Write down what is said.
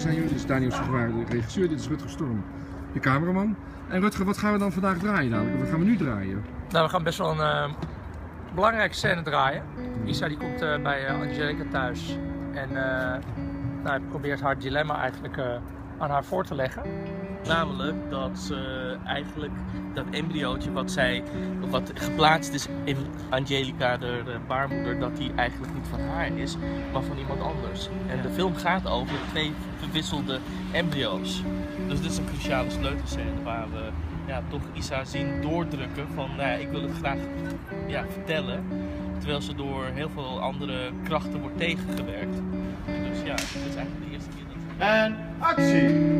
zijn jullie. Dit is Daniel Segwaar, de regisseur. Dit is Rutger Storm, de cameraman. En Rutger, wat gaan we dan vandaag draaien namelijk? Wat gaan we nu draaien? Nou, we gaan best wel een eh, belangrijke scène draaien. Isa die komt eh, bij eh, Angelica thuis en eh, nou, hij probeert haar dilemma eigenlijk eh, aan haar voor te leggen. Namelijk dat ze eigenlijk dat embryootje wat zij, wat geplaatst is in Angelica, de, de baarmoeder, dat die eigenlijk niet van haar is, maar van iemand anders. En de film gaat over twee verwisselde embryo's. Dus dit is een cruciale sleutelscène waar we ja, toch Isa zien doordrukken van nou ja, ik wil het graag ja, vertellen. Terwijl ze door heel veel andere krachten wordt tegengewerkt. Dus ja, dit is eigenlijk de eerste keer dat En actie!